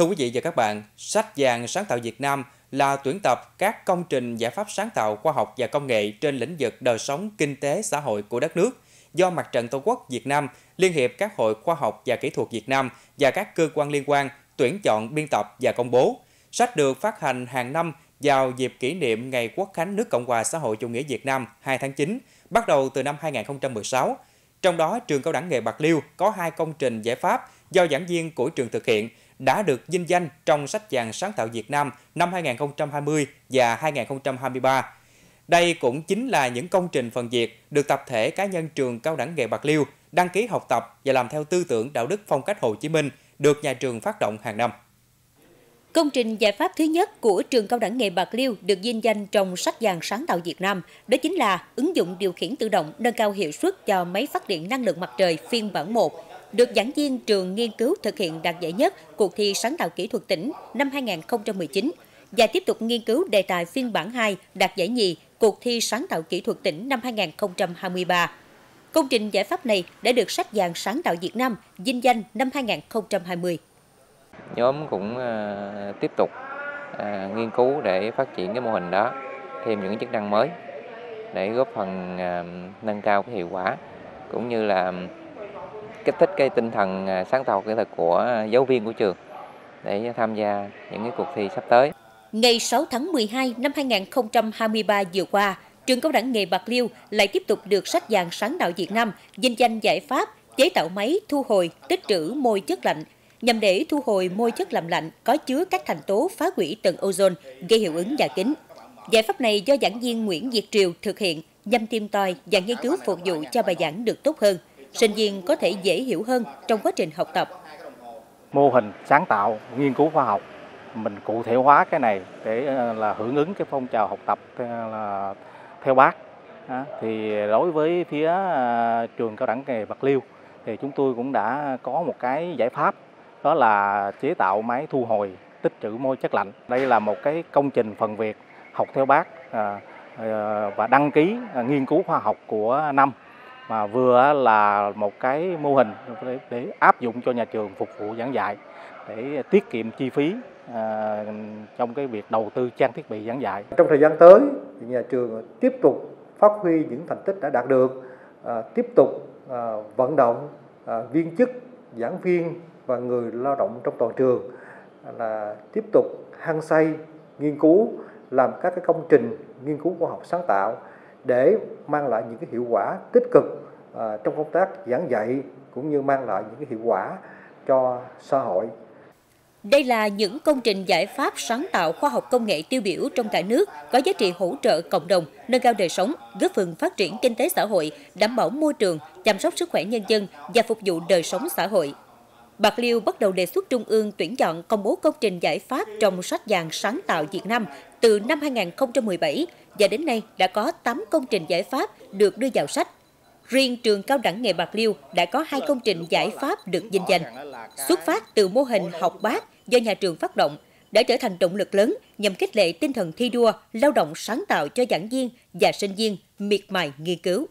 Thưa quý vị và các bạn, sách vàng sáng tạo Việt Nam là tuyển tập các công trình giải pháp sáng tạo khoa học và công nghệ trên lĩnh vực đời sống, kinh tế, xã hội của đất nước do Mặt trận Tổ quốc Việt Nam, Liên hiệp các hội khoa học và kỹ thuật Việt Nam và các cơ quan liên quan tuyển chọn biên tập và công bố. Sách được phát hành hàng năm vào dịp kỷ niệm Ngày Quốc khánh nước Cộng hòa xã hội chủ nghĩa Việt Nam 2 tháng 9, bắt đầu từ năm 2016. Trong đó, trường cao đẳng nghề Bạc Liêu có hai công trình giải pháp do giảng viên của trường thực hiện đã được vinh danh trong sách vàng sáng tạo Việt Nam năm 2020 và 2023. Đây cũng chính là những công trình phần việc được tập thể cá nhân trường cao đẳng nghề Bạc Liêu đăng ký học tập và làm theo tư tưởng đạo đức phong cách Hồ Chí Minh được nhà trường phát động hàng năm. Công trình giải pháp thứ nhất của trường cao đẳng nghề Bạc Liêu được vinh danh trong sách vàng sáng tạo Việt Nam, đó chính là ứng dụng điều khiển tự động nâng cao hiệu suất cho máy phát điện năng lượng mặt trời phiên bản 1 được giảng viên trường nghiên cứu thực hiện đạt giải nhất cuộc thi sáng tạo kỹ thuật tỉnh năm 2019 và tiếp tục nghiên cứu đề tài phiên bản 2 đạt giải nhì cuộc thi sáng tạo kỹ thuật tỉnh năm 2023. Công trình giải pháp này đã được sách vàng sáng tạo Việt Nam vinh danh năm 2020. Nhóm cũng ờ, tiếp tục ờ, nghiên cứu để phát triển cái mô hình đó, thêm những chức năng mới để góp phần ờ, nâng cao cái hiệu quả, cũng như là kích thích cái tinh thần à, sáng tạo kỹ thuật của giáo viên của trường để tham gia những cái cuộc thi sắp tới. Ngày 6 tháng 12 năm 2023 vừa qua, trường cao đẳng nghề Bạc Liêu lại tiếp tục được sách vàng sáng tạo Việt Nam vinh danh giải pháp chế tạo máy thu hồi tích trữ môi chất lạnh nhằm để thu hồi môi chất làm lạnh có chứa các thành tố phá hủy tầng ozone gây hiệu ứng nhà kính. Giải pháp này do giảng viên Nguyễn Việt Triều thực hiện nhằm tìm tòi và nghiên cứu phục vụ cho bài giảng được tốt hơn sinh viên có thể dễ hiểu hơn trong quá trình học tập. Mô hình sáng tạo, nghiên cứu khoa học, mình cụ thể hóa cái này để ờ, là hưởng ứng cái phong trào học tập ờ, là theo bác. Thì đối với phía ờ, trường cao đẳng nghề Bạc Liêu thì chúng tôi cũng đã có một cái giải pháp đó là chế tạo máy thu hồi tích trữ môi chất lạnh. Đây là một cái công trình phần việc học theo bác và đăng ký nghiên cứu khoa học của năm mà vừa là một cái mô hình để, để áp dụng cho nhà trường phục vụ giảng dạy để tiết kiệm chi phí à, trong cái việc đầu tư trang thiết bị giảng dạy. Trong thời gian tới thì nhà trường tiếp tục phát huy những thành tích đã đạt được, à, tiếp tục à, vận động viên chức, giảng viên và người lao động trong toàn trường là tiếp tục hăng say nghiên cứu làm các cái công trình nghiên cứu khoa học sáng tạo để mang lại những cái hiệu quả tích cực à, trong công tác giảng dạy cũng như mang lại những cái hiệu quả cho xã hội. Đây là những công trình giải pháp sáng tạo khoa học công nghệ tiêu biểu trong cả nước, có giá trị hỗ trợ cộng đồng, nâng cao đời sống, góp phần phát triển kinh tế xã hội, đảm bảo môi trường, chăm sóc sức khỏe nhân dân và phục vụ đời sống xã hội. Bạc Liêu bắt đầu đề xuất Trung ương tuyển chọn công bố công trình giải pháp trong sách vàng sáng tạo Việt Nam từ năm 2017 và đến nay đã có 8 công trình giải pháp được đưa vào sách. Riêng trường cao đẳng nghề Bạc Liêu đã có hai công trình giải pháp được vinh danh. Xuất phát từ mô hình học bác do nhà trường phát động, đã trở thành động lực lớn nhằm khích lệ tinh thần thi đua, lao động sáng tạo cho giảng viên và sinh viên miệt mài nghiên cứu.